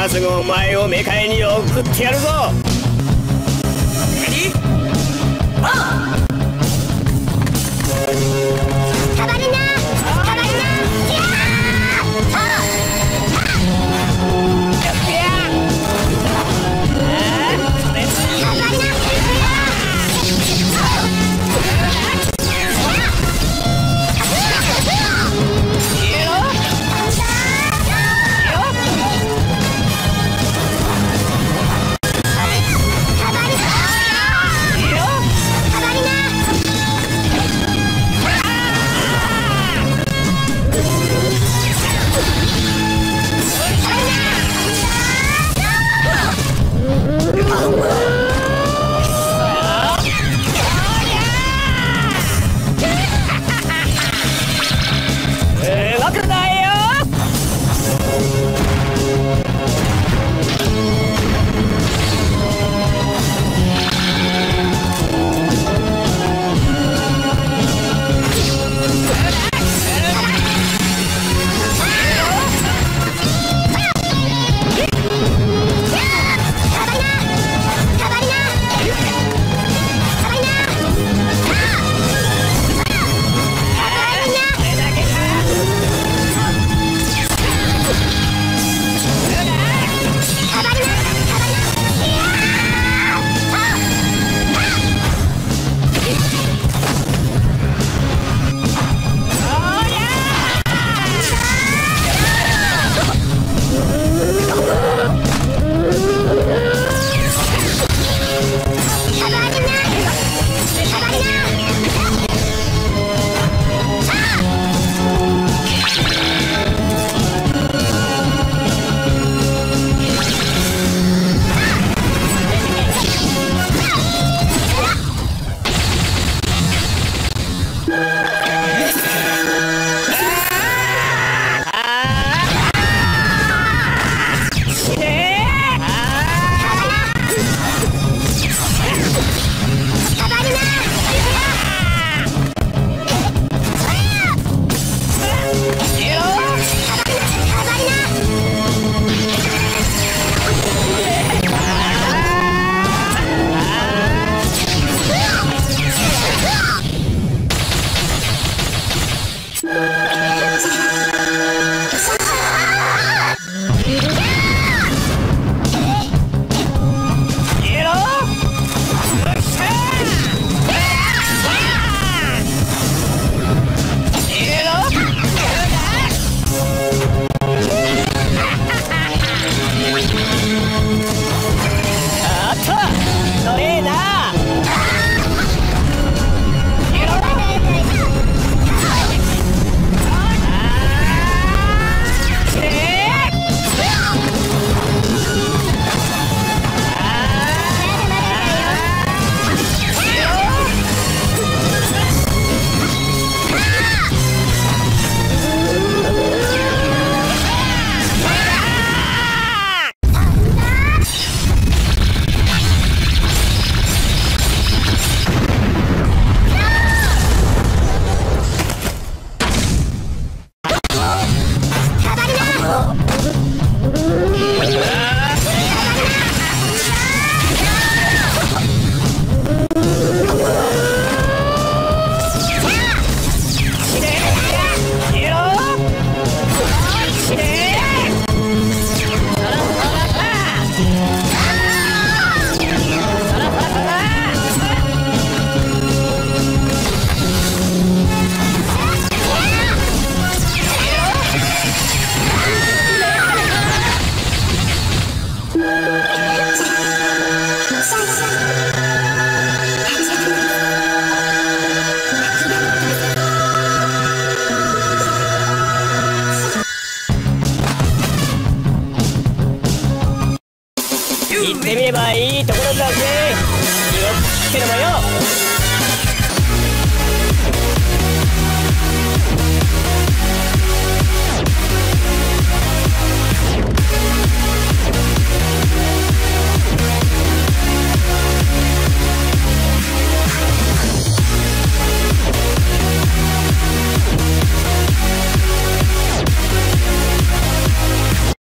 今すぐお前を迎えに送ってやるぞ。行ってみればいいところだぜ。よってのもよ。